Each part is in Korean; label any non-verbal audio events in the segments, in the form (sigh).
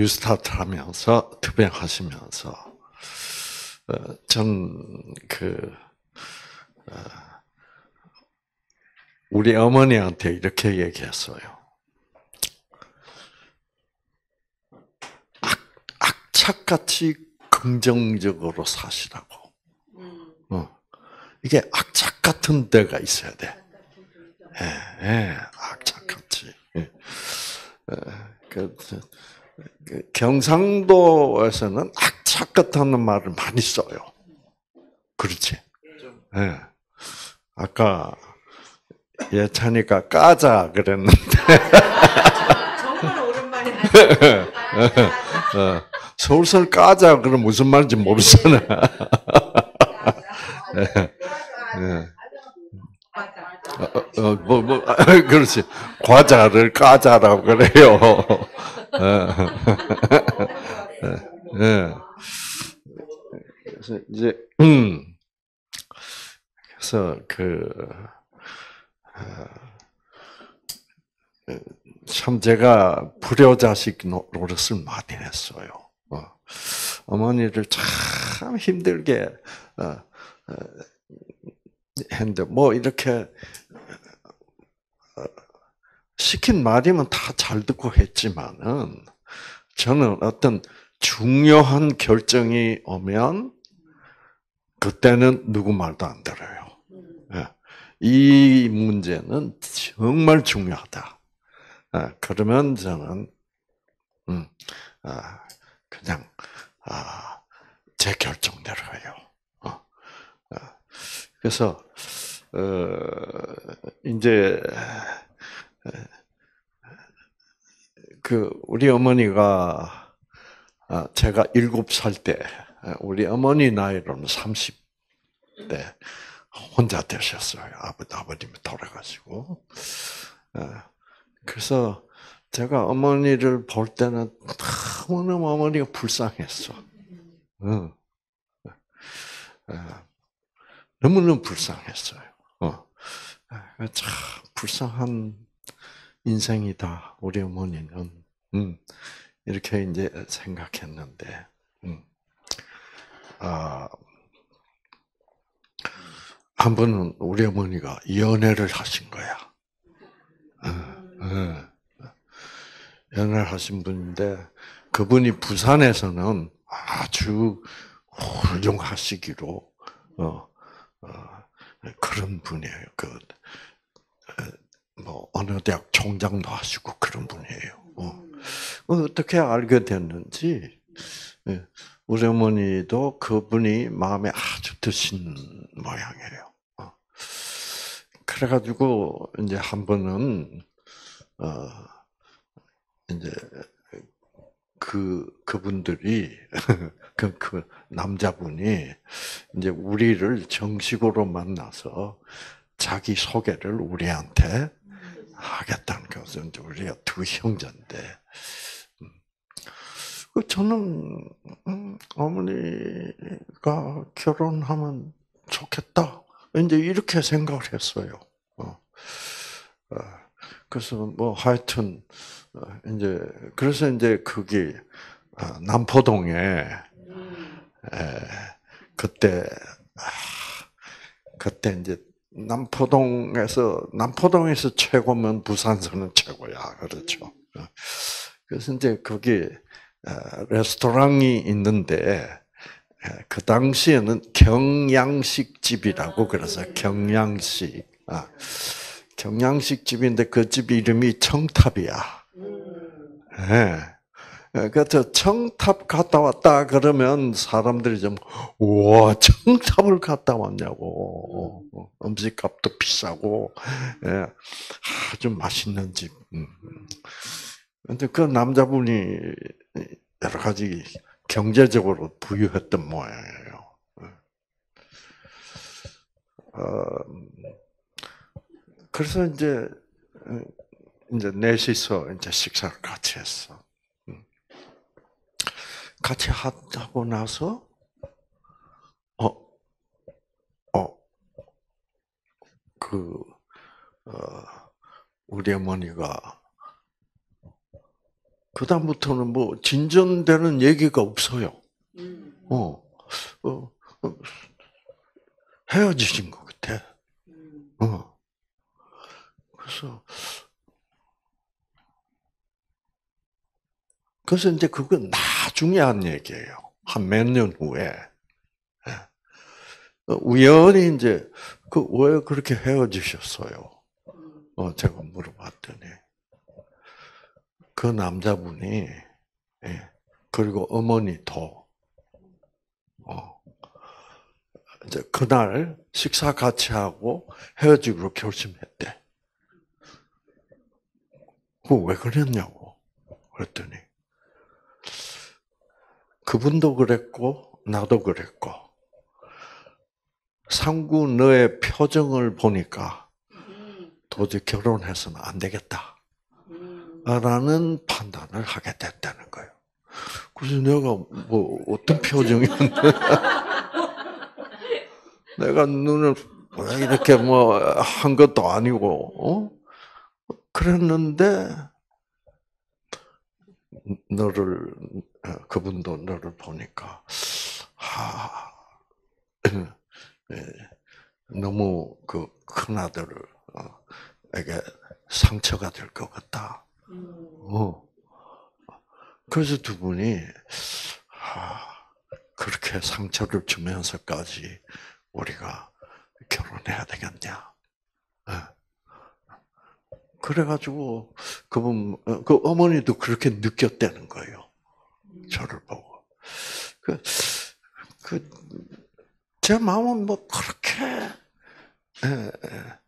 뉴스타트 하면서, 투병하시면서, 어, 전, 그, 어, 우리 어머니한테 이렇게 얘기했어요. 악, 악착같이 긍정적으로 사시라고. 어. 이게 악착 같은 데가 있어야 돼. 예, 예, 악착같이. 예. 그, 그, 경상도에서는 악착 같다는 말을 많이 써요. 그렇지? 예. 아까 예찬이가 까자 그랬는데. 정말 오랜만에 (laughs) 어, 서울서 까자 그럼 무슨 말인지 모르잖아. (laughs) 예. 어, 어, 뭐, 뭐, (laughs) 그렇지. 과자를 까자라고 그래요. 예. 예. 그래서 이제, 음. 그래서 그, 어, 참 제가 불효자식 노릇을 많이 했어요. 어. 어머니를 참 힘들게, 어, 어, 했는데, 뭐, 이렇게, 시킨 말이면 다 잘 듣고 했지만은, 저는 어떤 중요한 결정이 오면, 그때는 누구 말도 안 들어요. 예. 이 문제는 정말 중요하다. 아, 그러면 저는, 음, 아, 그냥, 아, 제 결정대로 해요. 어. 아, 그래서, 어, 이제, 그, 우리 어머니가, 아, 제가 일곱 살 때, 우리 어머니 나이로는 30대, 혼자 되셨어요. 아버지, 아버님이 돌아가시고. 그래서 제가 어머니를 볼 때는 너무너무 어머니가 불쌍했어. 응. 너무너무 불쌍했어요. 어. 참 불쌍한 인생이다. 우리 어머니는 음, 이렇게 이제 생각했는데, 음. 아, 한 번은 우리 어머니가 연애를 하신 거야. 연애를 하신 분인데 그분이 부산에서는 아주 훌륭하시기로 어, 어, 그런 분이에요. 그 뭐 어느 대학 총장도 하시고 그런 분이에요. 어. 어떻게 알게 됐는지 우리 어머니도 그분이 마음에 아주 드신 모양이에요. 어. 그래가지고 이제 한 번은 어 이제 그 그분들이 (laughs) 그, 그 남자분이 이제 우리를 정식으로 만나서 자기 소개를 우리한테 하겠다는 것은 우리가 두 형제인데 그 저는 음, 어머니가 결혼하면 좋겠다. 이제 이렇게 생각을 했어요. 어. 어. 그래서 뭐 하여튼 어, 이제 그래서 이제 거기 남포동에 그때 그때 이제 남포동에서 남포동에서 최고면 부산서는 최고야 그렇죠. 그래서 이제 거기 레스토랑이 있는데 그 당시에는 경양식 집이라고 그래서 경양식 아, 경양식 집인데 그 집 이름이 청탑이야. 예. 그래서 청탑 갔다 왔다 그러면 사람들이 좀 우와 청탑을 갔다 왔냐고 음식값도 비싸고 예. 아주 맛있는 집. 음. 근데 그 남자분이 여러 가지 경제적으로 부유했던 모양이에요. 어, 그래서 이제 이제 넷이서 이제 식사를 같이 했어. 같이 하고 나서 어, 어, 그 어, 우리 어머니가 그 다음부터는 뭐 진전되는 얘기가 없어요. 음. 어, 어, 어, 헤어지신 것 같아. 음. 어. 그래서 그래서 이제 그건 나중에 한 얘기예요. 한 몇 년 후에 예. 어, 우연히 이제 그 왜 그렇게 헤어지셨어요? 음. 어, 제가 물어봤더니 그 남자분이 예, 그리고 어머니도 어, 이제 그날 식사 같이 하고 헤어지기로 결심했대. 그 왜 그랬냐고 그랬더니 그분도 그랬고 나도 그랬고 상구 너의 표정을 보니까 음. 도저히 결혼해서는 안 되겠다. 음. 라는 판단을 하게 됐다는 거예요. 그래서 내가 뭐 어떤 표정이었는데 (laughs) 내가 눈을 왜 이렇게 뭐 한 것도 아니고 어? 그랬는데 너를 어, 그분도 너를 보니까 하 예, 너무 그 큰 아들을 어, 에게 상처가 될 것 같다. 음. 어. 그래서 두 분이 아, 그렇게 상처를 주면서까지 우리가 결혼해야 되겠냐. 예. 그래가지고 그분 어, 그 어머니도 그렇게 느꼈다는 거예요. 저를 보고 그, 그그 제 마음은 뭐 그렇게 예, 예.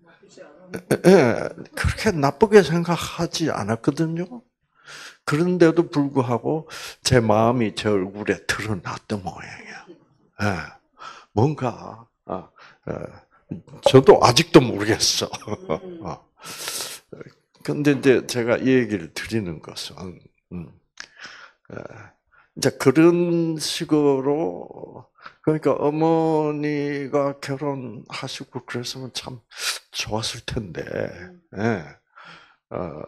예, 그렇게 나쁘게 생각하지 않았거든요. 그런데도 불구하고 제 마음이 제 얼굴에 드러났던 모양이야. 예, 뭔가, 아, 어, 저도 아직도 모르겠어. 음. (laughs) 어. 근데 제가 이 얘기를 드리는 것은, 음, 예, 이제 그런 식으로, 그러니까 어머니가 결혼하시고 그랬으면 참 좋았을 텐데, 예, 어,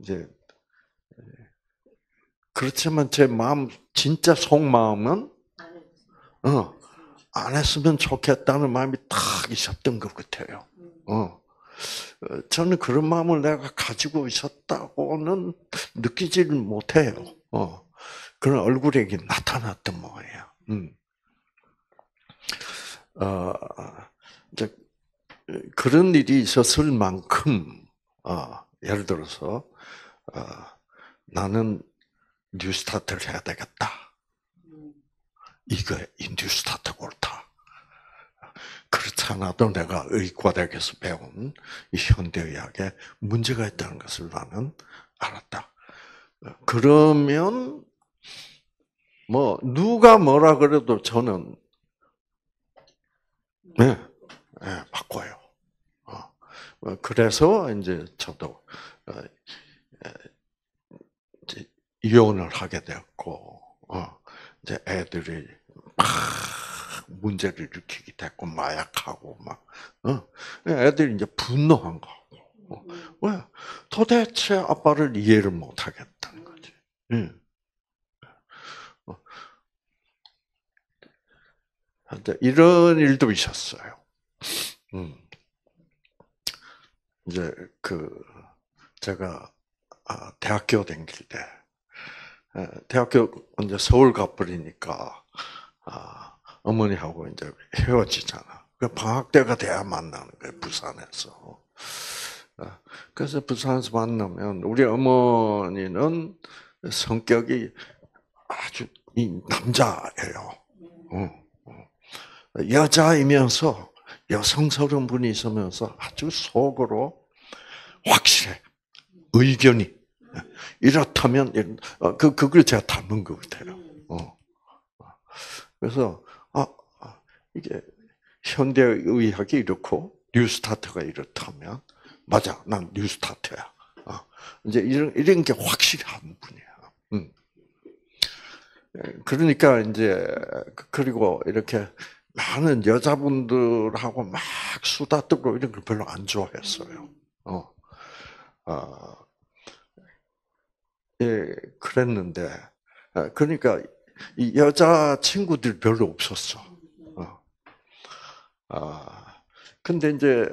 이제, 그렇지만 제 마음, 진짜 속마음은. 어, 안 했으면 좋겠다는 마음이 탁 있었던 것 같아요. 음. 어. 어, 저는 그런 마음을 내가 가지고 있었다고는 느끼지를 못해요. 어. 그런 얼굴에 이게 나타났던 모양이에요. 음. 어, 이제, 그런 일이 있었을 만큼, 어, 예를 들어서, 어, 나는 뉴 스타트를 해야 되겠다. 음. 이거 이 뉴스타트가 옳다. 그렇지 않아도 내가 의과대학에서 배운 이 현대의학에 문제가 있다는 것을 나는 알았다. 그러면 뭐 누가 뭐라 그래도 저는 네, 네 바꿔요. 어, 어, 그래서 이제 저도 어, 에, 이제 이혼을 하게 되었고, 어, 이제 애들이 막 문제를 일으키게 됐고 마약하고 막, 어, 애들이 이제 분노한 거. 어, 음. 왜? 도대체 아빠를 이해를 못 하겠다는 거지. 응. 근데 이런 일도 있었어요. 음. 이제 그 제가 아, 대학교 다닐 때 에, 대학교 이제 서울 가버리니까 아, 어머니하고 이제 헤어지잖아. 그 방학 때가 돼야 만나는 거예요 부산에서. 아, 그래서 부산에서 만나면 우리 어머니는 성격이 아주 이 남자예요. 여자이면서 여성스러운 분이 있으면서 아주 속으로 확실해. 의견이. 이렇다면, 어, 그, 그걸 제가 닮은 것 같아요. 음. 어. 그래서, 아, 아, 이게 현대의학이 이렇고, 뉴스타트가 이렇다면, 맞아, 난 뉴스타트야. 어. 이제 이런, 이런 게 확실한 분이야. 음. 그러니까 이제, 그- 그리고 이렇게 많은 여자분들하고 막 수다 떨고 이런 걸 별로 안 좋아했어요. 어. 아, 예, 그랬는데, 어, 그러니까 이 여자 친구들 별로 없었어. 어. 아, 근데 이제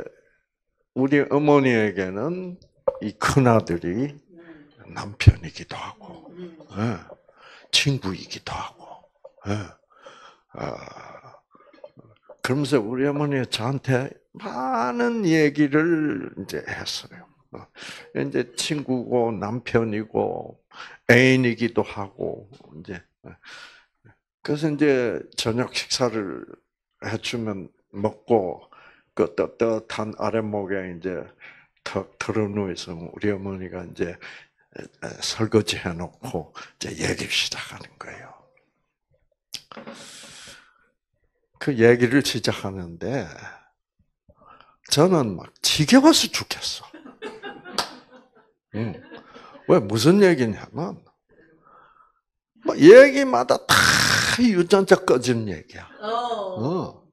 우리 어머니에게는 이 큰아들이 남편이기도 하고, 음. 예, 친구이기도 하고, 예. 아, 그러면서 우리 어머니가 저한테 많은 얘기를 이제 했어요. 어, 이제 친구고 남편이고 애인이기도 하고 이제 그래서 이제 저녁 식사를 해주면 먹고 그 떳떳한 아랫목에 이제 턱 털어누워서 우리 어머니가 이제 설거지 해놓고 이제 얘기를 시작하는 거예요. 그 얘기를 시작하는데 저는 막 지겨워서 죽겠어. 응. 왜 무슨 얘기냐면 뭐 얘기마다 다 유전자 꺼진 얘기야. 어. 어.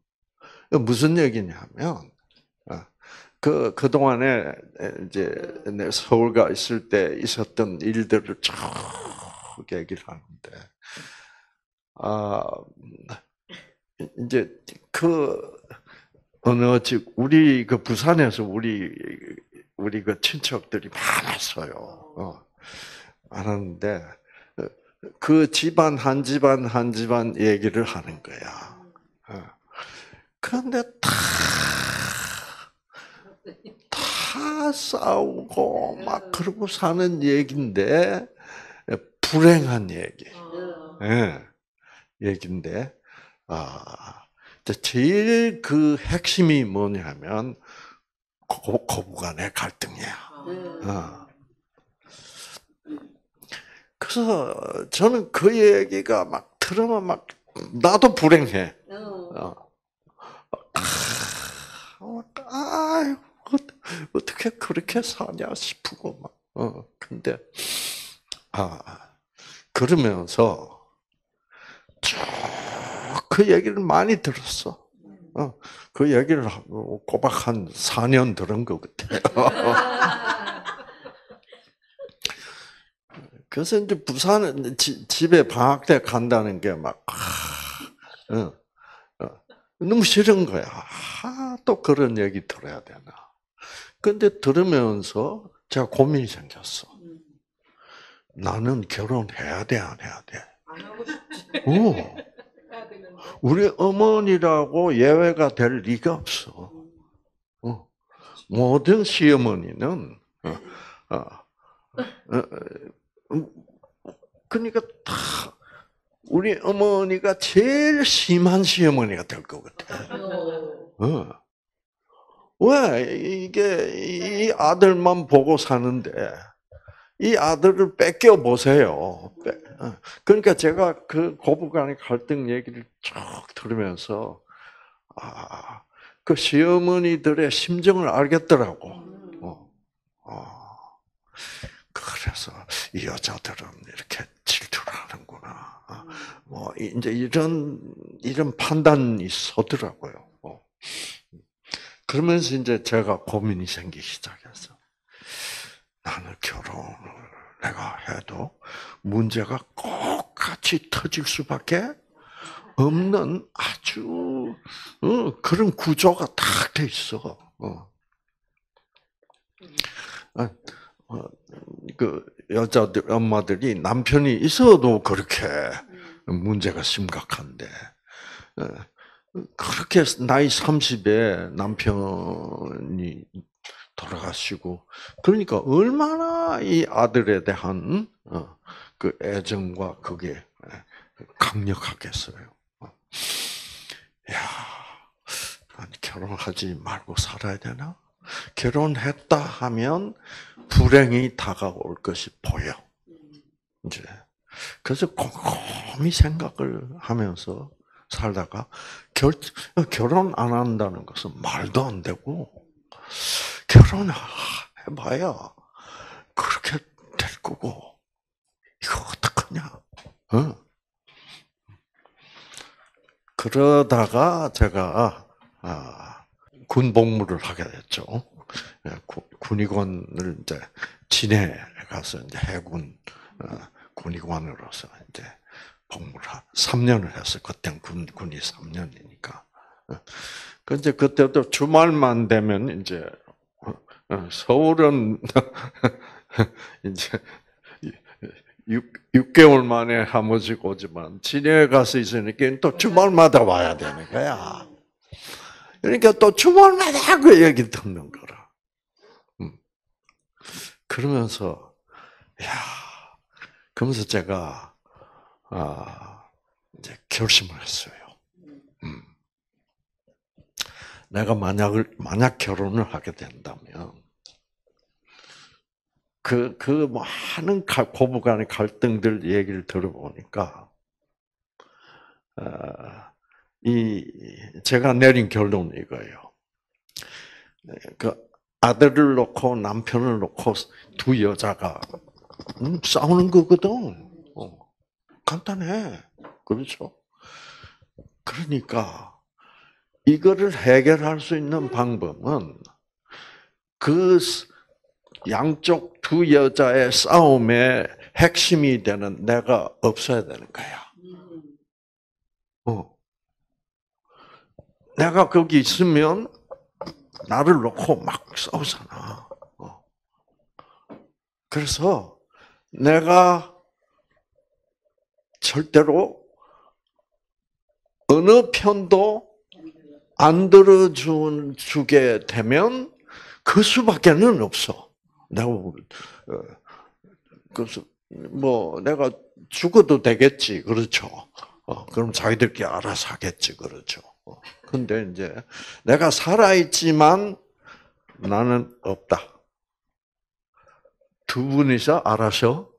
무슨 얘기냐면 어, 그 그동안에 이제 내 서울 가 있을 때 있었던 일들을 쭉 얘기를 하는데 아 이제 그 어느 집 우리 그 부산에서 우리 우리 그 친척들이 많았어요. 어. 많았는데 어, 그 집안 한 집안 한 집안 얘기를 하는 거야. 어. 그런데 다, 다 싸우고 막 그러고 사는 얘긴데 불행한 얘기. 어. 예. 얘긴데, 아, 제일 그 핵심이 뭐냐면, 고, 고부간의 갈등이야. 음. 어. 그래서 저는 그 얘기가 막 들으면 막, 나도 불행해. 어. 어. 아, 아유, 어떻게 그렇게 사냐 싶고, 막, 어, 근데, 아, 그러면서, 쭉 그 얘기를 많이 들었어. 어, 그 얘기를 하고 꼬박 한 4년 들은 것 같아요. (laughs) 그래서 이제 부산은 지- 집에 방학 때 간다는 게 막, 아, 어, 어, 너무 싫은 거야. 아, 또 그런 얘기 들어야 되나. 근데 들으면서 제가 고민이 생겼어. 음. 나는 결혼해야 돼, 안 해야 돼? 안 하고 싶지. 어. 우리 어머니라고 예외가 될 리가 없어. 음. 어. 모든 시어머니는 어, 어, 어, 어, 그러니까 다 우리 어머니가 제일 심한 시어머니가 될 것 같아. 어. 어. 왜 이게 이 아들만 보고 사는데 이 아들을 뺏겨 보세요. 빼- 어. 그러니까 제가 그 고부간의 갈등 얘기를 쭉 들으면서 아, 그 시어머니들의 심정을 알겠더라고. 음. 어. 어. 그래서 이 여자들은 이렇게 질투를 하는구나. 어. 뭐 이제 이런 이런 판단이 서더라고요. 어. 그러면서 이제 제가 고민이 생기기 시작했어. 나는 결혼을 내가 해도 문제가 똑같이 터질 수밖에 없는 아주 어, 그런 구조가 딱 돼 있어. 어. 아, 어, 그 여자들 엄마들이 남편이 있어도 그렇게 음. 문제가 심각한데 어, 그렇게 나이 30에 남편이 돌아가시고 그러니까 얼마나 이 아들에 대한 어, 그 애정과 그게 강력하겠어요. 어. 야, 난 결혼하지 말고 살아야 되나? 결혼했다 하면 불행이 다가올 것이 보여. 음. 이제 그래서 곰곰이 생각을 하면서 살다가 결, 결혼 안 한다는 것은 말도 안 되고 결혼을 해봐야 그렇게 될 거고 이거 어떡하냐? 어? 그러다가 제가 아, 군 복무를 하게 됐죠. 예, 구- 군의관을 이제 진해 가서 이제 해군 어, 군의관으로서 이제 복무를 한 3년을 했어. 그땐 군 군이 3년이니까. 그 이제 그때도 주말만 되면 이제 어, 어, 서울은 (laughs) 이제 6, 6개월 만에 한 번씩 오지만 진해에 가서 있으니까 또 주말마다 와야 되는 거야. 그러니까 또 주말마다 그 얘기 듣는 거라. 음. 그러면서 야, 그러면서 제가 아 이제 결심을 했어요. 음. 내가 만약을 만약 결혼을 하게 된다면 그, 그 많은 가- 고부간의 갈등들 얘기를 들어보니까, 어, 이, 제가 내린 결론이 이거예요. 그 아들을 놓고 남편을 놓고 두 여자가 음, 싸우는 거거든. 어, 간단해. 그렇죠? 그러니까, 이거를 해결할 수 있는 방법은 그 양쪽 두 여자의 싸움의 핵심이 되는 내가 없어야 되는 거야. 어. 내가 거기 있으면 나를 놓고 막 싸우잖아. 어. 그래서 내가 절대로 어느 편도 안 들어주게 되면 그 수밖에는 없어. 내가 어, 그래서 뭐 내가 죽어도 되겠지, 그렇죠? 어, 그럼 자기들끼리 알아서 하겠지, 그렇죠? 어, 근데 이제 내가 살아 있지만 나는 없다. 두 분이서 알아서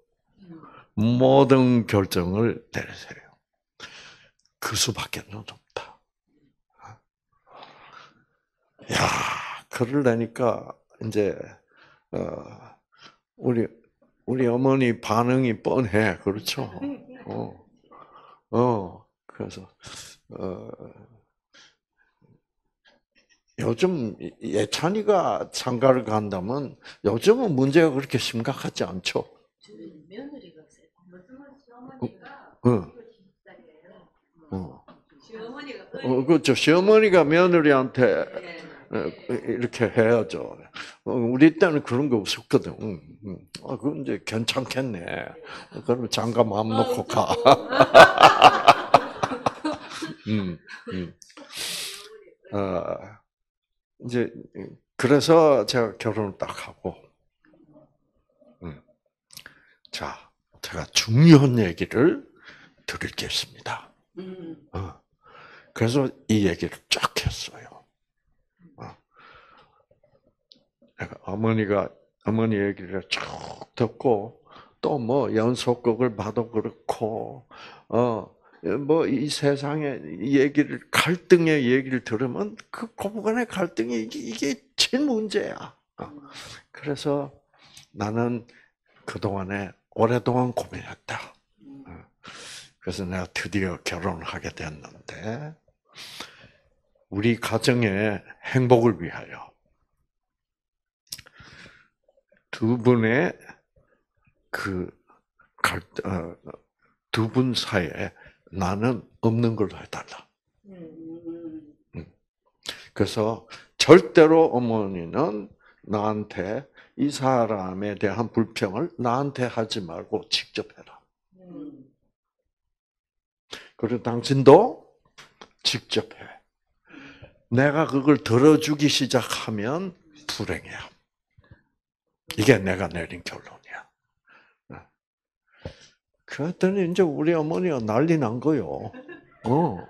모든 결정을 내리세요. 그 수밖에는 없다. 야, 내니까 이제 어, 우리 우리 어머니 반응이 뻔해, 그렇죠? (laughs) 어, 어, 그래서 어, 요즘 예찬이가 장가를 간다면 요즘은 문제가 그렇게 심각하지 않죠. 며느리가 어, 비슷하게요. 어, 시어머니가 어, 그렇죠. 시어머니가 며느리한테 예. 어, 이렇게 해야죠. 어, 우리 때는 그런 거 없었거든. 음, 음. 아, 그건 이제 괜찮겠네. 그러면 장가 마음 놓고 가. (laughs) 음, 음. 어, 이제 그래서 제가 결혼을 딱 하고, 음. 자, 제가 중요한 얘기를 드릴 게 있습니다. 음. 어. 그래서 이 얘기를 쫙 했어요. 어. 내가 어머니가 어머니 얘기를 쭉 듣고 또 뭐 연속극을 봐도 그렇고 어 뭐 이 세상의 이 얘기를 갈등의 얘기를 들으면 그 고부간의 갈등이 이게, 이게 제일 문제야. 어. 그래서 나는 그 동안에 오랫동안 고민했다. 어. 그래서 내가 드디어 결혼을 하게 됐는데 우리 가정의 행복을 위하여 두 분의 그 어, 두분 사이에 나는 없는 걸로 해달라. 음. 그래서 절대로 어머니는 나한테 이 사람에 대한 불평을 나한테 하지 말고 직접 해라. 음. 그리고 당신도 직접 해. 내가 그걸 들어주기 시작하면 불행이야. 이게 내가 내린 결론이야. 그랬더니 이제 우리 어머니가 난리 난 거요. 어,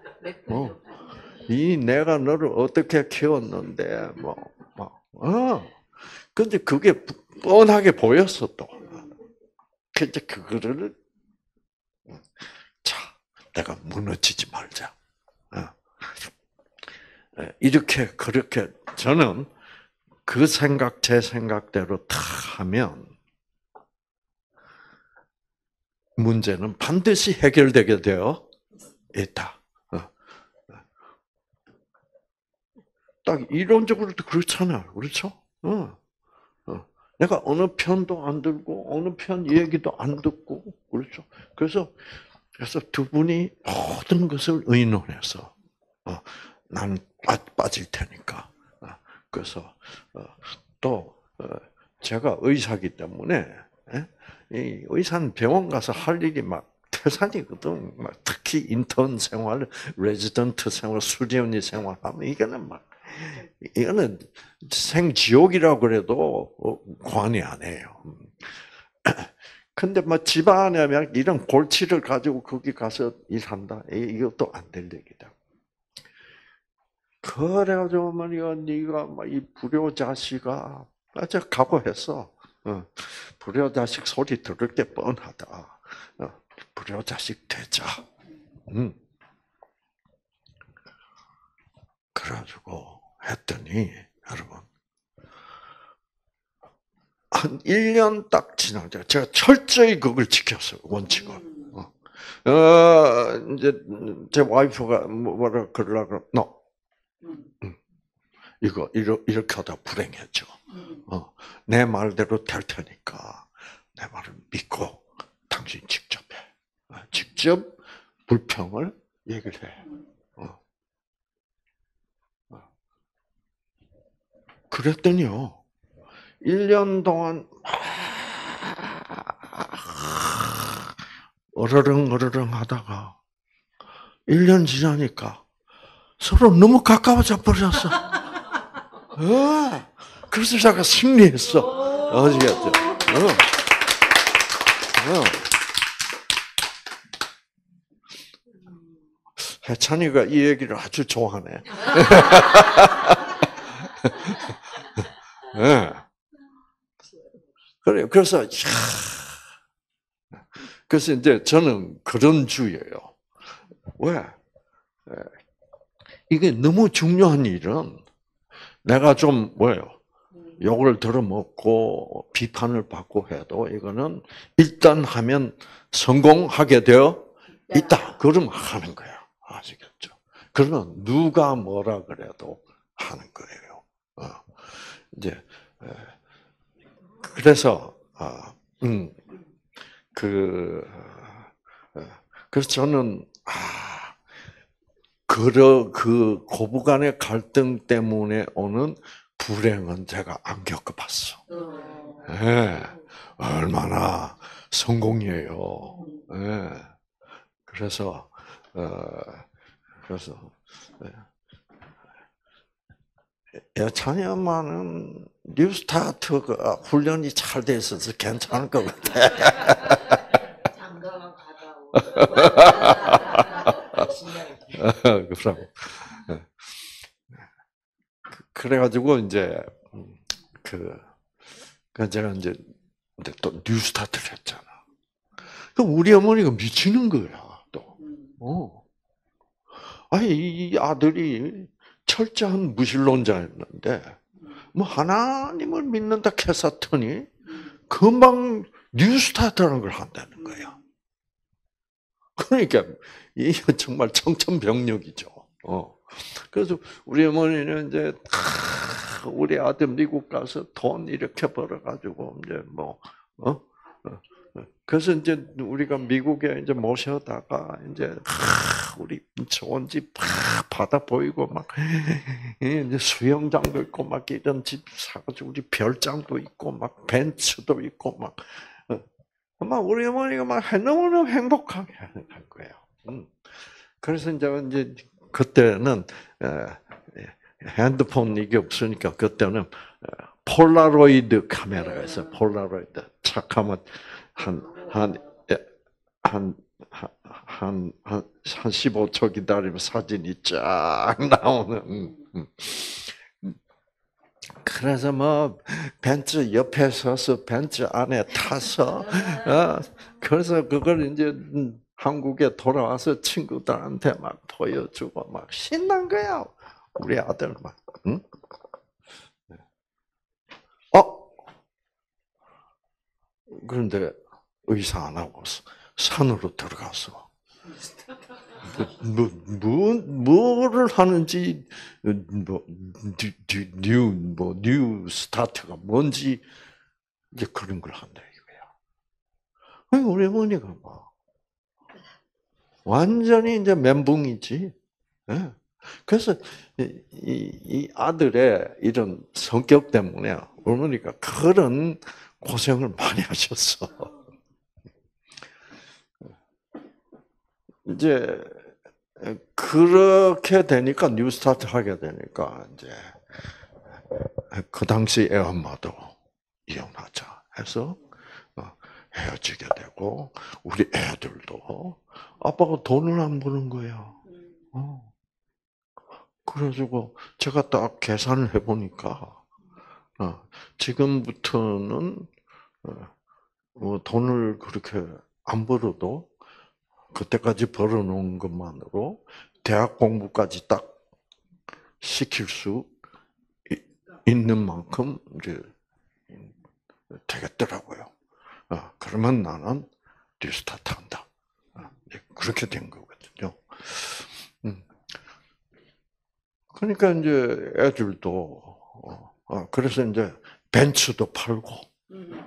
어. 이 내가 너를 어떻게 키웠는데, 뭐, 뭐, 어. 근데 그게 뻔하게 보였어, 또. 근데 그거를, 자, 내가 무너지지 말자. 어. 이렇게, 그렇게, 저는 그 생각, 제 생각대로 다 하면, 문제는 반드시 해결되게 되어 있다. 어. 딱 이론적으로도 그렇잖아. 그렇죠? 어. 어. 내가 어느 편도 안 들고 어느 편 얘기도 안 듣고 그렇죠. 그래서 그래서 두 분이 모든 것을 의논해서 어, 난 빠, 빠질 테니까. 어, 그래서 어, 또 어, 제가 의사기 때문에 예? 이 의사는 병원 가서 할 일이 막 태산이거든. 막 특히 인턴 생활, 레지던트 생활, 수련의 생활하면 이거는 막 이거는 생지옥이라고 그래도 어, 과언이 아녜요. 음. (clears throat) 근데 뭐 집안에 막 이런 골치를 가지고 거기 가서 일한다. 이- 이것도 안 될 얘기다. 그래가지고 어머니가 네가 막이 불효 자식아, 아저 각오했어. 어, 불효 자식 소리 들을 게 뻔하다. 어, 불효 자식 되자. 음. 그래가지고 했더니 여러분 한 1년 딱 지나자 제가 철저히 그걸 지켰어요 원칙을. 음. 어 이제 제 와이프가 뭐라 그러려 그러 너 음. 이거 이러, 이렇게 하다 불행해져. 음. 어, 내 말대로 될 테니까 내 말을 믿고 당신 직접 해. 어, 직접 불평을 얘기를 해. 어. 어. 그랬더니요. 1년 동안 어르릉 어르릉 하다가 1년 지나니까 서로 너무 가까워져 버렸어. 어, 그래서 제가 승리했어. 아시겠죠? 어. 어. 해찬이가 이 얘기를 아주 좋아하네. (laughs) 예. 그래요. 그래서, 이야. 그래서 이제 저는 그런 주예요. 왜? 예. 이게 너무 중요한 일은 내가 좀 뭐예요? 욕을 들어먹고 비판을 받고 해도 이거는 일단 하면 성공하게 되어 있다. 그럼 하는 거야. 아시겠죠? 그러면 누가 뭐라 그래도 하는 거예요. 어. 이제 에, 그래서 아, 음, 그 어, 그래서 저는 아, 그러 그 고부간의 갈등 때문에 오는 불행은 제가 안 겪어봤어. 어. 예, 얼마나 성공이에요. 예. 그래서 어 그래서 예. 여찬이 엄마는 뉴스타트가 훈련이 잘 돼 있어서 괜찮을 것 같아. (laughs) 장가만 가다. (laughs) 그럼 예. 그래가지고 이제 음, 그, 그 제가 이제 또 뉴스타트를 했잖아. 그 우리 어머니가 미치는 거야 또. 음. 어. 아니 이 아들이 철저한 무신론자였는데 뭐 하나님을 믿는다 캐사더니 금방 뉴스타트라는 걸 한다는 거야. 그러니까 이게 (laughs) 정말 청천벽력이죠. 어. 그래서 우리 어머니는 이제 다 우리 아들 미국 가서 돈 이렇게 벌어가지고 이제 뭐 어? 어, 어. 그래서 이제 우리가 미국에 이제 모셔다가 이제 하, 우리 좋은 집다 바다 보이고 막 (laughs) 이제 수영장도 있고 막 이런 집 사가지고 우리 별장도 있고 막 벤츠도 있고 막 어. 아마 우리 어머니가 막 너무너무 행복하게 한 거예요. 음. 그래서 이제 이제 그때는 핸드폰 이게 없으니까 그때는 어, 폴라로이드 있어요. 폴라로이드. 착하면 한한한한한 한 한, 한 15초 기다리면 사진이 쫙 나오는. 그래서 뭐 벤츠 옆에 서서 벤츠 안에 타서 어, 그래서 그걸 이제 음, 한국에 돌아와서 친구들한테 막 보여주고 막 신난 거야. 우리 아들 막. 응? 어? 그런데 의사 안 하고 산으로 들어갔어. 뭐, 뭐, 뭐를 하는지, 뭐, 뉴, 뉴, 뭐, 뉴 스타트가 뭔지 이제 그런 걸 한다 이거야. 우리 어머니가 뭐 완전히 이제 멘붕이지. 예. 그래서 이, 이- 이 아들의 이런 성격 때문에 어머니가 그런 고생을 많이 (laughs) 하셨어. 이제 그렇게 되니까 뉴스타트 하게 되니까 이제 그 당시 애 엄마도 이혼하자 해서 어, 헤어지게 되고 우리 애들도 아빠가 돈을 안 버는 거야. 어. 그래가지고 제가 딱 계산을 해보니까 어, 지금부터는 어, 뭐 돈을 그렇게 안 벌어도 그때까지 벌어놓은 것만으로 대학 공부까지 딱 시킬 수 이- 있는 만큼 이제 되겠더라고요. 어, 그러면 나는 뉴스타트 한다. 어, 그렇게 된 거거든요. 음. 그러니까 이제 애들도 어, 어, 그래서 이제 벤츠도 팔고 음.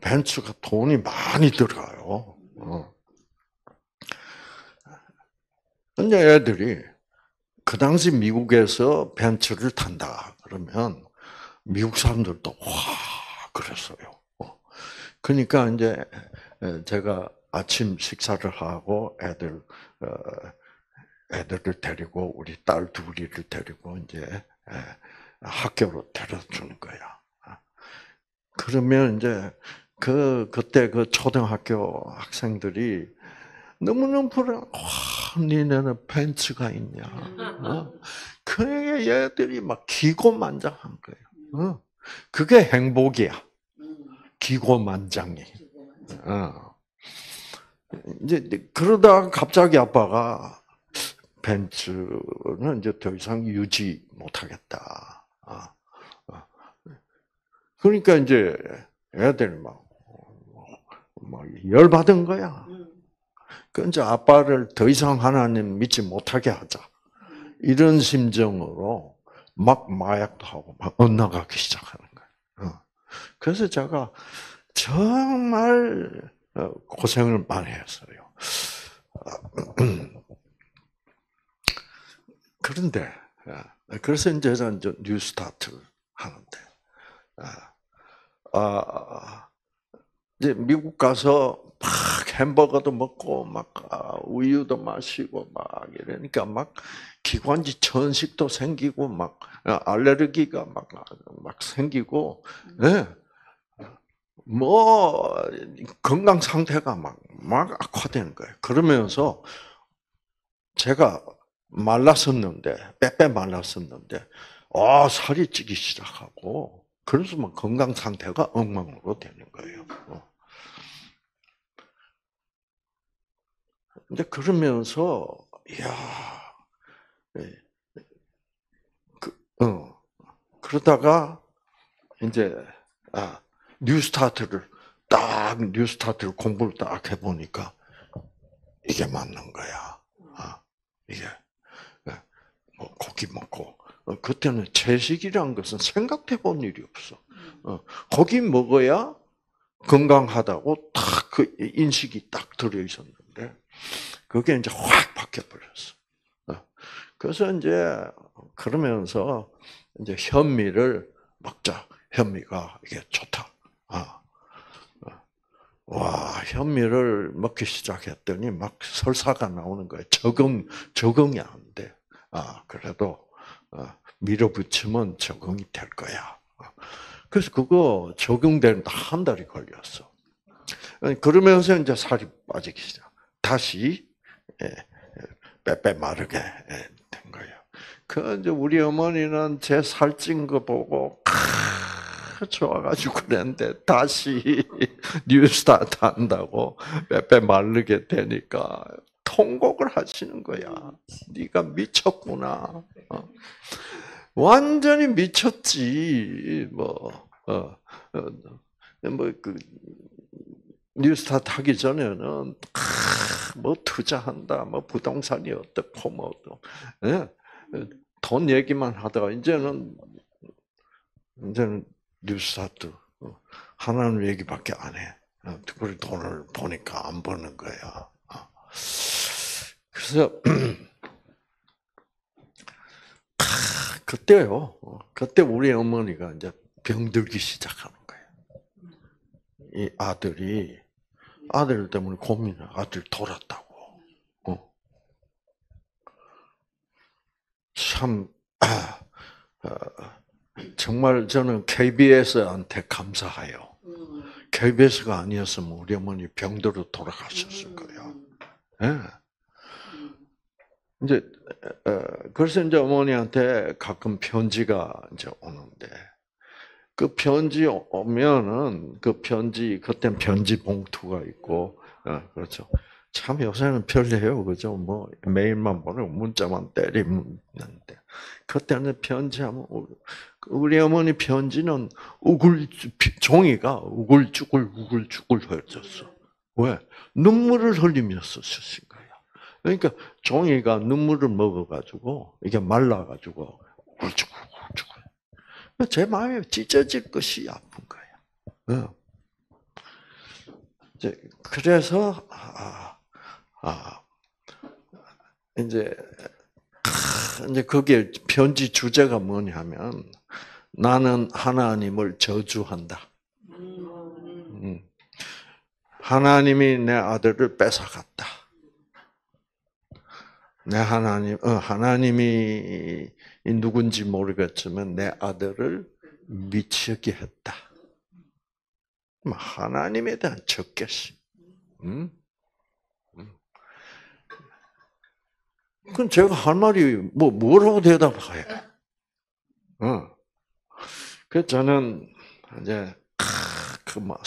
벤츠가 돈이 많이 들어가요. 어. 근데 애들이 그 당시 미국에서 벤츠를 탄다 그러면 미국 사람들도 와 그랬어요. 어. 그러니까 이제 에, 제가 아침 식사를 하고 애들 어, 애들을 데리고 우리 딸 둘이를 데리고 이제 에, 학교로 데려주는 거야. 그러면 이제 그 그때 그 초등학교 학생들이 너무너무 불안. 와, 니네는 벤츠가 있냐? 어? 그게 얘들이 막 기고만장한 거예요. 어? 그게 행복이야. 음. 기고만장이. 어. 이제 그러다가 갑자기 아빠가 벤츠는 이제 더 이상 유지 못하겠다. 어. 어. 그러니까 이제 애들이 막, 막 열받은 거야. 음. 그 이제 아빠를 더 이상 하나님 믿지 못하게 하자. 이런 심정으로 막 마약도 하고 막 엇나가기 시작하는 거예요. 어. 그래서 제가 정말 어, 고생을 많이 했어요. (clears throat) 그런데 어, 그래서 이제 저는 뉴스타트 하는데 아, 아, 이제 미국 가서 막 햄버거도 먹고 막 아, 우유도 마시고 막 이러니까 막 기관지 천식도 생기고 막 아, 알레르기가 막 막 생기고 예. 뭐 건강 상태가 막 막 악화되는 거예요. 그러면서 제가 말랐었는데 빼빼 말랐었는데 아 살이 찌기 시작하고 그래서 막 건강 상태가 엉망으로 되는 거예요. 근데 그러면서 야, 그, 어, 그러다가 이제 아 뉴스타트를 딱 뉴스타트를 공부를 딱 해보니까 이게 맞는 거야. 아, 이게 예, 뭐 고기 먹고 어, 그때는 채식이란 것은 생각해 본 일이 없어. 어, 고기 먹어야 건강하다고 딱 그 인식이 딱 들어 있었는데 그게 이제 확 바뀌어 버렸어. 어, 그래서 이제 그러면서 이제 현미를 먹자. 현미가 이게 좋다. 아, 어. 와 현미를 먹기 시작했더니 막 설사가 나오는 거예요. 적응 적응이 안 돼. 아 그래도 어, 밀어붙이면 적응이 될 거야. 어. 그래서 그거 적응되는데 한 달이 걸렸어. 어, 그러면서 이제 살이 빠지기 시작. 다시 예, 빼빼 마르게 예, 된 거예요. 그 이제 우리 어머니는 제 살찐 거 보고 크, 좋아가지고 그랬는데 다시 (laughs) 뉴스타트 한다고 빼빼 마르게 되니까 통곡을 하시는 거야. 네가 미쳤구나. 어. 완전히 미쳤지. 뭐, 어, 어, 뭐 그 뉴스타트 하기 전에는 크, 뭐 투자한다, 뭐 부동산이 어떻고 뭐 또, 예? 돈 얘기만 하다가 이제는 이제는 뉴스타트 어, 하나님 얘기밖에 안 해. 어, 특별히 돈을 보니까 안 버는 거야. 어. 그래서 (clears throat) 아, 그때요. 어, 그때 우리 어머니가 이제 병들기 시작하는 거예요. 이 아들이 아들 때문에 고민을 아들 돌았다고. 어. 참 아, 어, 정말 저는 KBS한테 감사해요. 음. KBS가 아니었으면 우리 어머니 병들어 돌아가셨을 거예요. 예. 음. 이제 어, 그래서 이제 어머니한테 가끔 편지가 이제 오는데 그 편지 오면은 그 편지 그땐 편지 봉투가 있고 어, 그렇죠. 참 요새는 편리해요, 그죠? 뭐 메일만 보내고 문자만 때리는데 그때는 편지하면 우리- 우리 어머니 편지는 우글 종이가 우글쭈글 우글쭈글 흘렸어. 왜? 눈물을 흘리면서 쓰신 거예요. 그러니까 종이가 눈물을 먹어가지고 이게 말라가지고 우글쭈글. 제 마음이 찢어질 것이 아픈 거예요. 어. 이제 그래서 아, 아 이제 크, 이제 그게 편지 주제가 뭐냐면 나는 하나님을 저주한다. 음. 음. 하나님이 내 아들을 뺏어갔다. 내 하나님, 어, 하나님이 누군지 모르겠지만 내 아들을 미치게 했다. 뭐 하나님에 대한 적개심. 음? 음. 그럼 제가 할 말이 뭐 뭐라고 대답해요? 어. 그 저는 이제 그막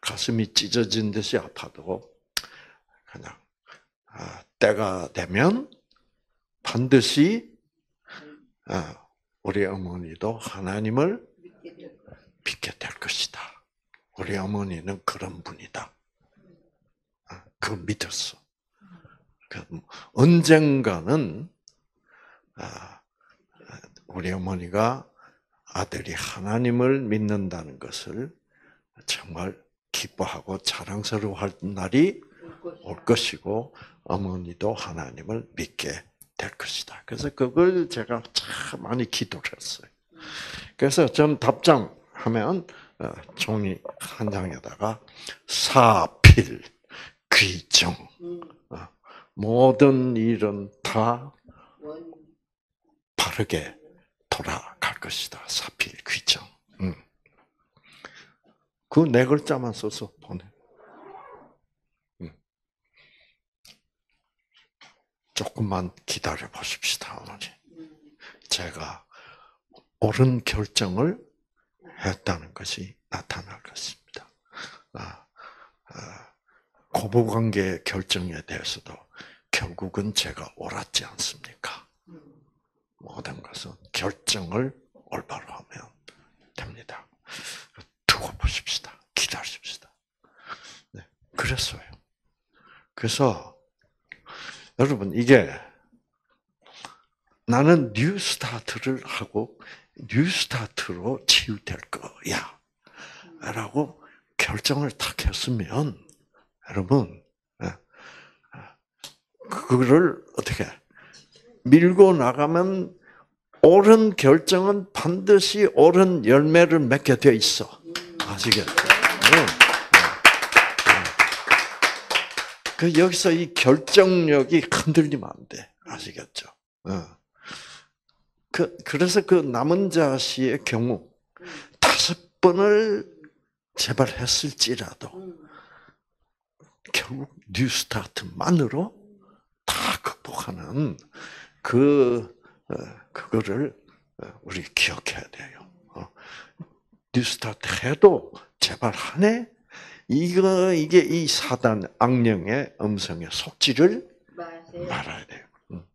가슴이 찢어진 듯이 아파도 그냥 아, 때가 되면 반드시 아, 우리 어머니도 하나님을 믿게 될 것이다. 우리 어머니는 그런 분이다. 아, 그걸 믿었어. 그 언젠가는 아, 우리 어머니가 아들이 하나님을 믿는다는 것을 정말 기뻐하고 자랑스러워할 날이. 올 것이고 어머니도 하나님을 믿게 될 것이다. 그래서 그걸 제가 참 많이 기도를 했어요. 그래서 전 답장 하면 어, 종이 한 장에다가 사필 귀정 음. 모든 일은 다 원. 바르게 돌아갈 것이다. 사필 귀정. 음. 그네 글자만 써서 보내. 음. 조금만 기다려 보십시다, 어머니. 음. 제가 옳은 결정을 했다는 것이 나타날 것입니다. 아, 아, 고부관계 결정에 대해서도 결국은 제가 옳았지 않습니까? 음. 모든 것은 결정을 올바로 하면 됩니다. 두고 보십시다. 기다리십시다. 네, 그랬어요. 그래서 여러분 이게 나는 뉴 스타트를 하고 뉴 스타트로 치유될 거야. 라고 결정을 딱 했으면 여러분 예, 그거를 어떻게 밀고 나가면 옳은 결정은 반드시 옳은 열매를 맺게 돼 있어. 아시겠죠? 응. 그 여기서 이 결정력이 흔들리면 안 돼. 아시겠죠? 응. 그 그래서 그 남은 자 씨의 경우 다섯 번을 재발했을지라도 음. 결국 뉴스타트만으로 다 극복하는 그 어, 그거를 어, 우리 기억해야 돼요. 어. 뉴스타트 해도 제발 하네. 이거 이게 이 사단 악령의 음성에 속지를. 말아야 돼요. 음.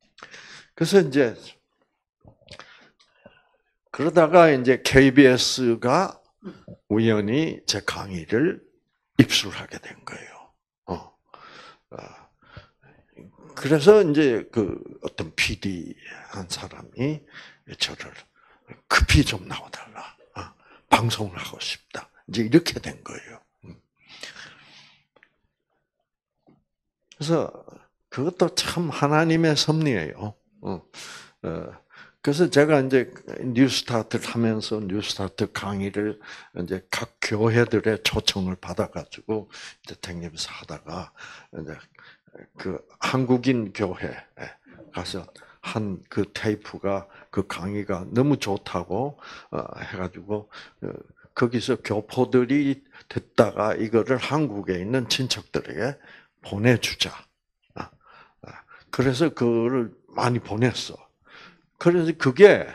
그래서 이제 그러다가 이제 KBS가 우연히 제 강의를 입수하게 된 거예요. 어. 아, 그래서 이제 그 어떤 PD 한 사람이 저를 급히 좀 나와달라. 어, 방송을 하고 싶다. 이제 이렇게 된 거예요. 음. 그래서 그것도 참 하나님의 섭리예요. 어, 어, 그래서 제가 이제 뉴스타트를 하면서 뉴스타트 강의를 이제 각 교회들의 초청을 받아가지고 이제 댕기면서 하다가 이제 그 한국인 교회에 가서 한 그 테이프가 그 강의가 너무 좋다고 어, 해가지고 어, 거기서 교포들이 듣다가 이거를 한국에 있는 친척들에게 보내주자. 아, 아, 그래서 그거를 많이 보냈어. 그래서 그게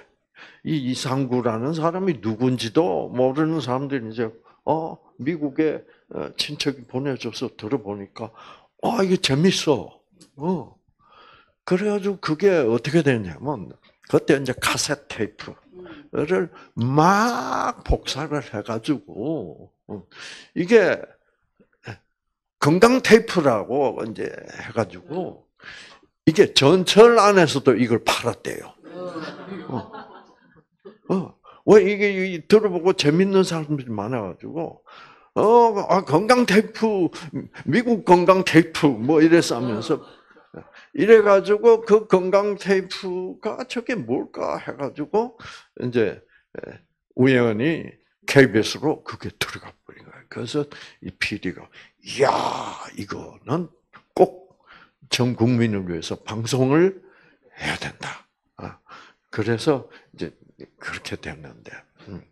이 이상구라는 사람이 누군지도 모르는 사람들이 이제 어 미국에 어, 친척이 보내줘서 들어보니까 아 이게 재밌어. 어 그래가지고 그게 어떻게 됐냐면 그때 이제 카세트 테이프를 막 복사를 해가지고 어, 이게 건강 테이프라고 이제 해가지고 이게 전철 안에서도 이걸 팔았대요. 어, 왜 이게 이- 들어보고 재밌는 사람들이 많아가지고 어 아, 건강 테이프 미국 건강 테이프 뭐 이래서 하면서 이래가지고 그 건강 테이프가 저게 뭘까 해가지고 이제 에, 우연히 KBS로 그게 들어가 버린 거예요. 그래서 이 PD가 이야 이거는 꼭 전 국민을 위해서 방송을 해야 된다. 아, 그래서 이제 그렇게 됐는데, 음.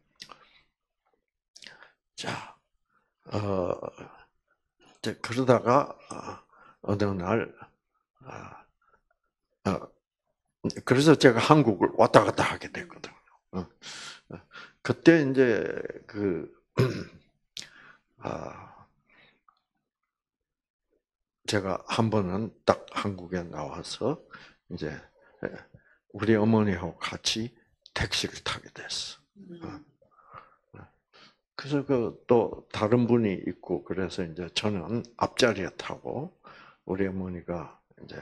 자, 어, 그러다가 어, 어느 날, 아, 어, 그래서 제가 한국을 왔다 갔다 하게 됐거든요. 어, 어, 그때 이제 그, (clears throat) 아, 제가 한 번은 딱 한국에 나와서 이제 예, 우리 어머니하고 같이 택시를 타게 됐어. 그래서 그 또 다른 분이 있고 그래서 이제 저는 앞자리에 타고 우리 어머니가 이제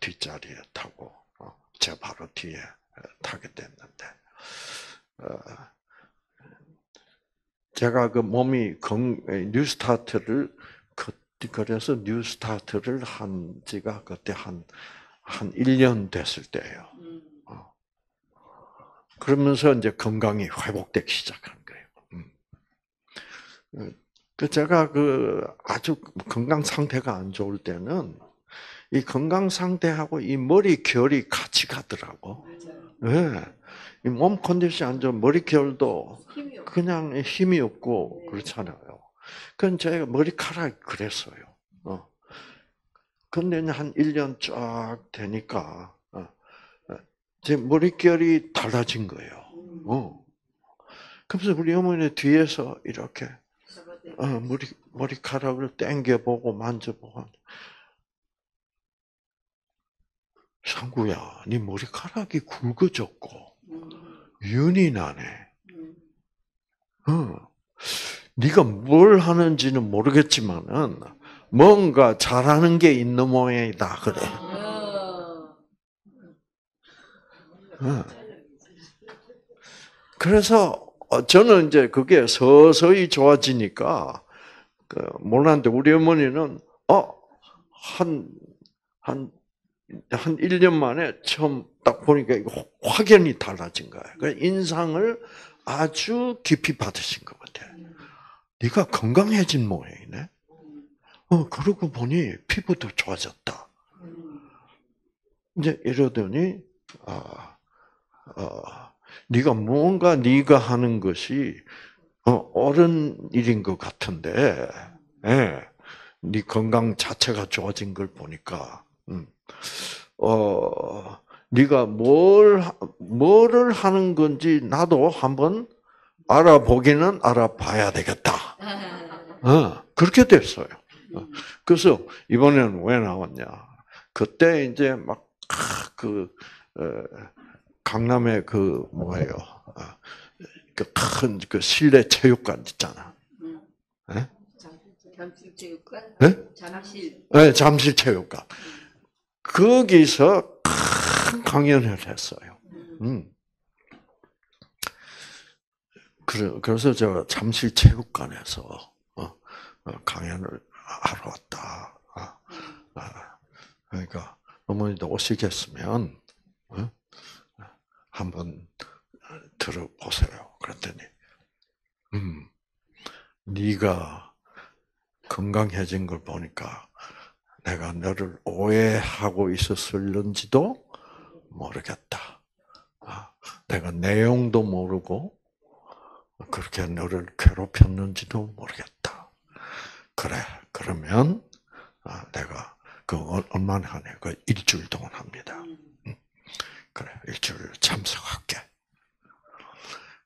뒷자리에 타고 어, 제 바로 뒤에 타게 됐는데 어, 제가 그 몸이 건 뉴스타트를 그 그래서 뉴 스타트를 한 지가 그때 한 한 1년 됐을 때예요. 그러면서 이제 건강이 회복되기 시작한 거예요. 음. 그 제가 그 아주 건강 상태가 안 좋을 때는 이 건강 상태하고 이 머리 결이 같이 가더라고. 예. 이몸 컨디션 안 좋은 머리 결도. 그냥 힘이 없고 그렇잖아요. 그건 제가 머리카락이 그랬어요. 어. 근데 한 1년 쫙 되니까 어, 어, 제 머릿결이 달라진 거예요. 어. 그래서 우리 어머니 뒤에서 이렇게 어, 머리 머리카락을 당겨보고 만져보고 상구야, 네 머리카락이 굵어졌고 윤이 나네. 어. 네가 뭘 하는지는 모르겠지만은 뭔가 잘하는 게 있는 모양이다 그래. 어. 그래서 어, 저는 이제 그게 서서히 좋아지니까 그 몰랐는데 우리 어머니는 어한한한 한 1년 만에 처음 딱 보니까 이거 확연히 달라진 거예요. 그 인상을 아주 깊이 받으신 것 같아요. 네가 건강해진 모양이네. 어 그러고 보니 피부도 좋아졌다. 이제 이러더니 아, 어, 네가 뭔가 네가 하는 것이 어, 옳은 일인 것 같은데, 예, 네 건강 자체가 좋아진 걸 보니까, 음, 어, 네가 뭘 하- 뭐를 하는 건지 나도 한번 알아보기는 알아봐야 되겠다. 어, 그렇게 됐어요. 어, 그래서 이번에는 왜 나왔냐? 그때 이제 막그 어, 강남에 그 뭐예요? 그큰 그 실내 체육관 있잖아. 예? 잠실 체육관? 예? 잠실. 네, 잠실 체육관. 거기서 큰 강연을 했어요. 음. 그래, 그래서 저 잠실 체육관에서 어, 어, 강연을 하러 왔다. 아, 아, 그러니까 어머니도 오시겠으면 어? 한번 들어보세요. 그랬더니 음, 네가 건강해진 걸 보니까 내가 너를 오해하고 있었을런지도 모르겠다. 아, 내가 내용도 모르고 그렇게 너를 괴롭혔는지도 모르겠다. 그래, 그러면 아, 내가 그 얼- 얼마나 하네? 그 일주일 동안 합니다. 음, 그래, 일주일 참석할게.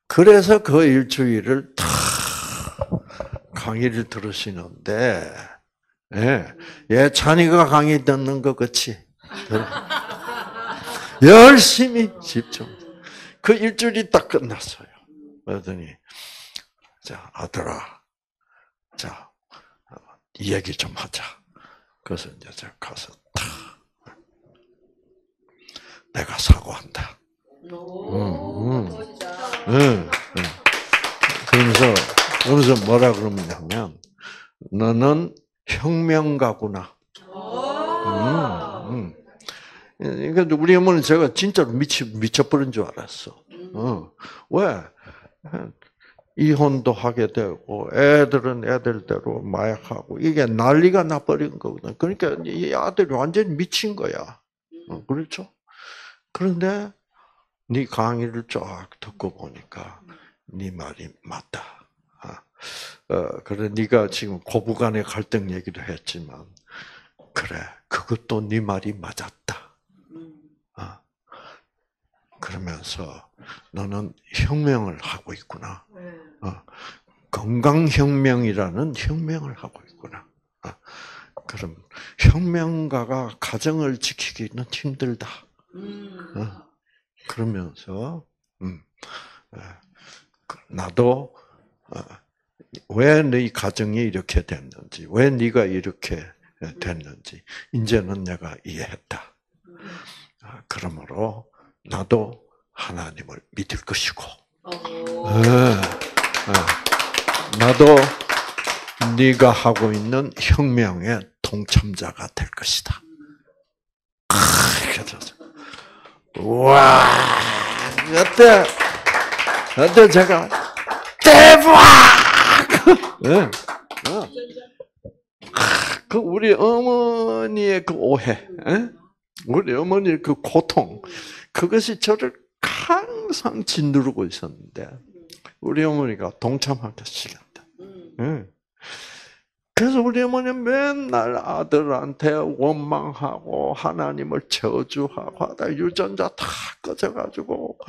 그래서 그 일주일을 다 강의를 들으시는데, 예, 예 찬이가 강의 듣는 것 같이 (laughs) 열심히 집중. 그 일주일이 딱 끝났어요. 그러더니, 자, 아들아, 자, 어, 이 얘기 좀 하자. 그래서 이제 제가 가서 탁, 내가 사과한다. 오, 음, 음. 응, 응. 그러면서, 그러면서 뭐라 그러냐면, 너는 혁명가구나. 음, 음. 그러니까 우리 어머니는 제가 진짜로 미치, 미쳐버린 줄 알았어. 어. 왜? 이혼도 하게 되고, 애들은 애들대로 마약하고, 이게 난리가 나버린 거거든. 그러니까 이 아들이 완전히 미친 거야. 어, 그렇죠? 그런데, 네 강의를 쫙 듣고 보니까, 네 말이 맞다. 아, 어, 그래, 네가 지금 고부간의 갈등 얘기도 했지만, 그래, 그것도 네 말이 맞았다. 아, 그러면서 너는 혁명을 하고 있구나. 어, 건강혁명이라는 혁명을 하고 있구나. 아, 그럼 혁명가가 가정을 지키기는 힘들다. 어, 그러면서 음, 어, 그 나도 어, 왜네 가정이 이렇게 됐는지, 왜 네가 이렇게 됐는지 이제는 내가 이해했다. 아, 그러므로 나도 하나님을 믿을 것이고, 예, 예. 나도 네가 하고 있는 혁명의 동참자가 될 것이다. 와, 그때 그때 제가 대박! (laughs) 아, 그 우리 어머니의 그 오해, 예? 우리 어머니의 그 고통, 그것이 저를 항상 짓누르고 있었는데, 우리 어머니가 동참하겠습니다. 예. 그래서 우리 어머니는 맨날 아들한테 원망하고 하나님을 저주하고 하다 유전자 다 꺼져가지고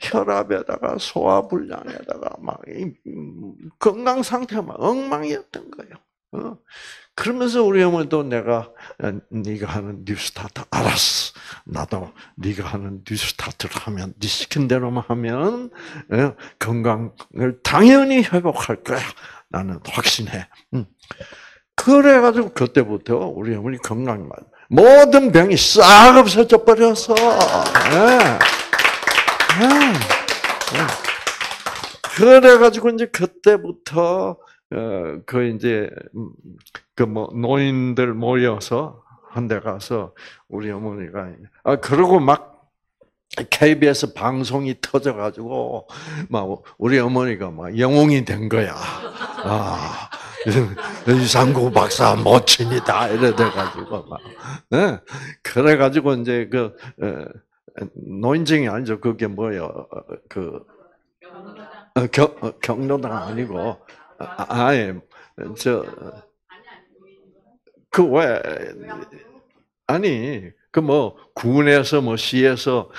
혈압에다가 소화불량에다가 막 건강 상태가 막 엉망이었던 거예요. 어? 그러면서 우리 어머니도 내가 네가 하는 뉴스타트 알았어. 나도 네가 하는 뉴스타트를 하면 네 시킨 대로만 하면 어, 건강을 당연히 회복할 거야. 나는 확신해. 음. 그래가지고 그때부터 우리 어머니 건강만 모든 병이 싹 없어져 버렸어. 예. 예. 예. 그래가지고 이제 그때부터 어, 그 이제 그 뭐 노인들 모여서 한 데 가서 우리 어머니가 아 그러고 막 KBS 방송이 터져가지고 막 우리 어머니가 막 영웅이 된 거야. 아 유상구 박사 모친이다 이래 돼 가지고 막 네. 그래 가지고 이제 그 어, 노인증이 아니죠. 그게 뭐예요? 그 어, 경, 어, 경로당 아니고 아, 아예 저그 왜 아니 그 뭐 군에서 뭐 시에서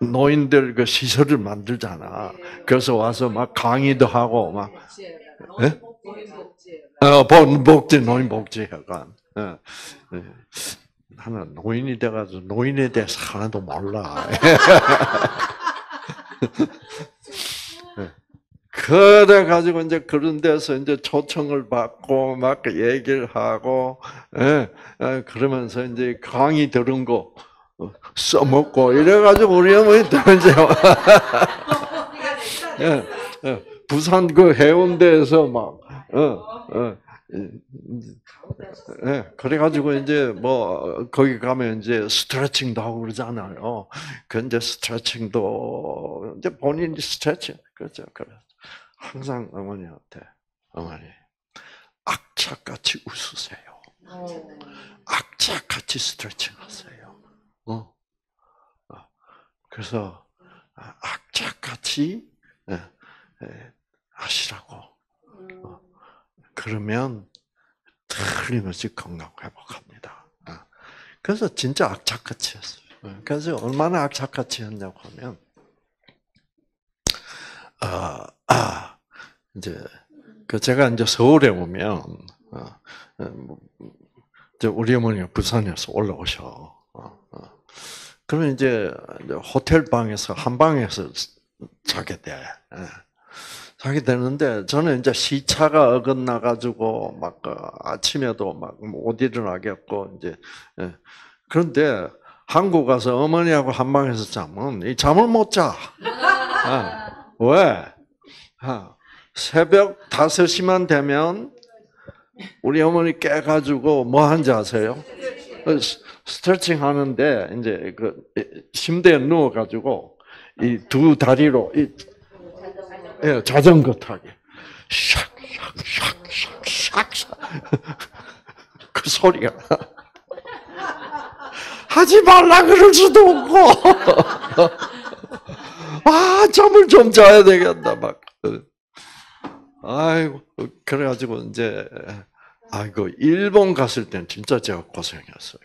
노인들 그 시설을 만들잖아. 그래서 와서 막 강의도 하고 막 예? 어, 복지 노인복지회관. 어, 예. 나는 노인이 돼가지고 노인에 대해서 하나도 몰라. (laughs) 그래 가지고 이제 그런 데서 이제 초청을 받고 막 얘기를 하고 예, 예, 그러면서 이제 강의 들은 거 써먹고 이래 가지고 우리 어머니 또 이제 (laughs) 예, 예. 부산 그 해운대에서 막, 어, 어, 예, 그래가지고 이제 뭐 거기 가면 이제 스트레칭도 하고 그러잖아요. 그 이제 스트레칭도 이제 본인이 스트레칭 그렇죠, 그렇죠. 항상 어머니한테 어머니 악착같이 웃으세요. 악착같이 스트레칭하세요. 어. 어. 그래서 아, 악착같이 예, 예, 하시라고. 어. 그러면 틀림없이 건강 회복합니다. 어. 그래서 진짜 악착같이 했어요. 어, 그래서 얼마나 악착같이 했냐고 하면, 아, 아 이제 그 제가 이제 서울에 오면 어, 어, 뭐, 우리 어머니가 부산에서 올라오셔. 어, 어. 그러면 이제 호텔 방에서 한 방에서 자게 돼. 예. 자게 되는데 저는 이제 시차가 어긋나 가지고 막 어, 아침에도 막 못 일어나겠고 이제 예. 그런데 한국 가서 어머니하고 한 방에서 자면 이 잠을 못 자. 아, 왜? 아, 새벽 5시만 되면 우리 어머니 깨가지고 뭐 하는지 아세요? 스트레칭 하는데 이제 그 침대에 누워 가지고 이 두 다리로 이 예, 자전거 타기. 샥샥샥샥샥 그 소리가 하지 말라 그럴 수도 없고 아 잠을 좀 자야 되겠다 막 아이고 그래가지고 이제 아이고 일본 갔을 땐 진짜 제가 고생했어요.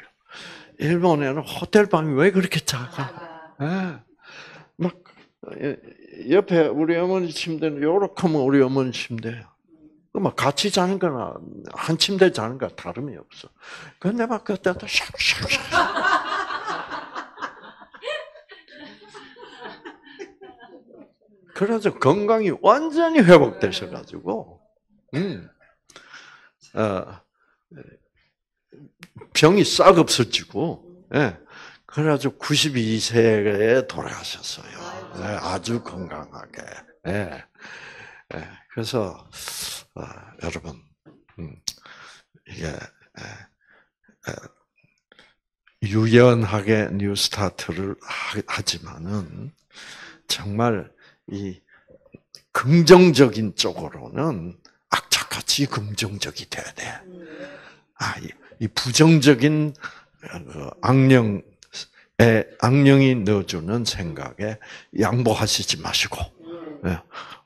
일본에는 호텔 방이 왜 그렇게 작아? 예. 막 예, 옆에 우리 어머니 침대는 요렇게 하면 우리 어머니 침대야. 그막 같이 자는 거나 한 침대 자는 거 다름이 없어. 근데 막 그때도 샥샥샥. 그래서 건강이 완전히 회복되셔 가지고, 음, 어, 병이 싹 없어지고, 예. 그래가지고 92세에 돌아가셨어요. 예, 아주 건강하게. 예. 예. 그래서, 어, 여러분, 음, 이게, 예, 예, 유연하게 뉴스타트를 하- 하지만은, 정말 이 긍정적인 쪽으로는 악착같이 긍정적이 돼야 돼. 아, 이, 이 부정적인 어, 악령 에 악령이 넣어주는 생각에 양보하시지 마시고 예,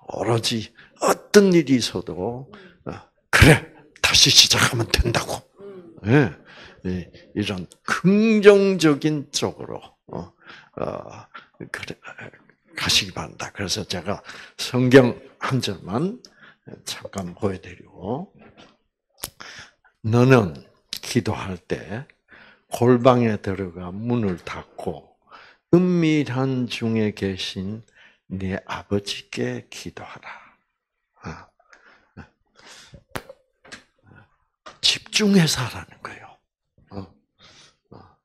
오로지 어떤 일이 있어도 어, 그래 다시 시작하면 된다고 예, 이- 이런 긍정적인 쪽으로 어, 어, 가시기 바란다. 그래서 제가 성경 한 절만 잠깐 보여드리고 너는 기도할 때 골방에 들어가 문을 닫고 은밀한 중에 계신 네 아버지께 기도하라. 아. 집중해서 하라는 거예요. 어. 어.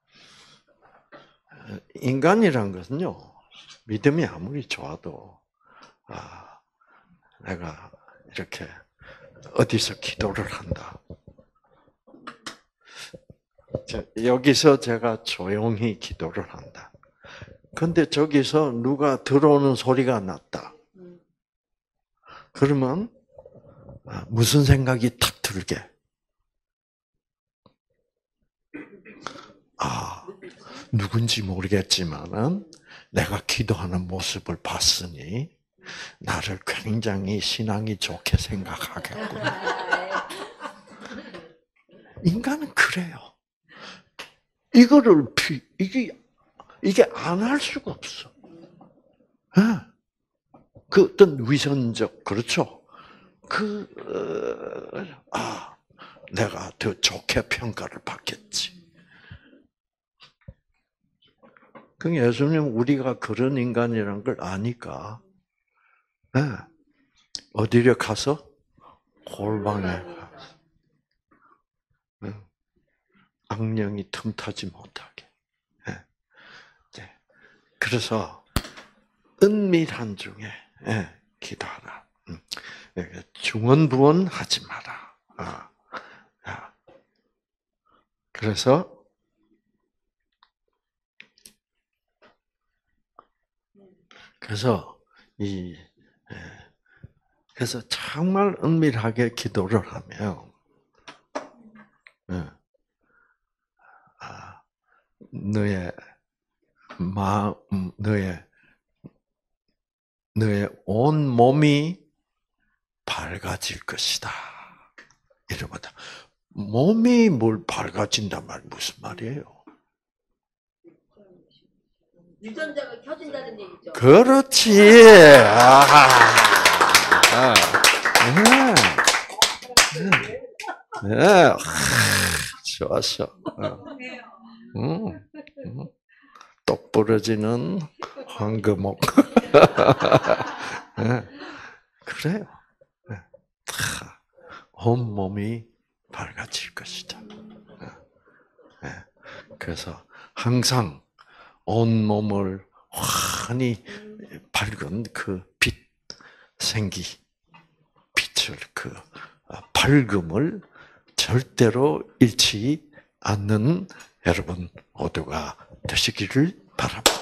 인간이란 것은요, 믿음이 아무리 좋아도, 아, 내가 이렇게 어디서 기도를 한다. 자, 여기서 제가 조용히 기도를 한다. 근데 저기서 누가 들어오는 소리가 났다. 그러면 아, 무슨 생각이 탁 들게? 아, 누군지 모르겠지만은 내가 기도하는 모습을 봤으니 나를 굉장히 신앙이 좋게 생각하겠구나. (laughs) 인간은 그래요. 이거를 피, 이게 이게 안 할 수가 없어. 예. 그 어떤 위선적 그렇죠. 그 어, 아, 내가 더 좋게 평가를 받겠지. 그 예수님 우리가 그런 인간이란 걸 아니까 예. 어디를 가서 골방에 예. 악령이 틈타지 못하게. 예. 그래서 은밀한 중에 예, 기도하라. 음. 예, 중언부언 하지 마라. 아, 아. 그래서 그래서 이 예, 그래서 정말 은밀하게 기도를 하면 예, 아, 너의 마음, 너의 너의 온 몸이 밝아질 것이다. 이러면다. 몸이 뭘 밝아진단 말 무슨 말이에요? 유전자가 켜진다는 얘기죠. 그렇지. 아, 아, 네. 네. 아, 좋았어. 어. 음, 음. 똑 부러지는 황금옥. (laughs) 네. 그래요. 네. 다 온몸이 밝아질 것이다. 네. 네. 그래서 항상 온몸을 환히 밝은 그 빛, 생기, 빛을 그 어, 밝음을 절대로 잃지 않는 여러분 모두가 되시기를 바랍니다.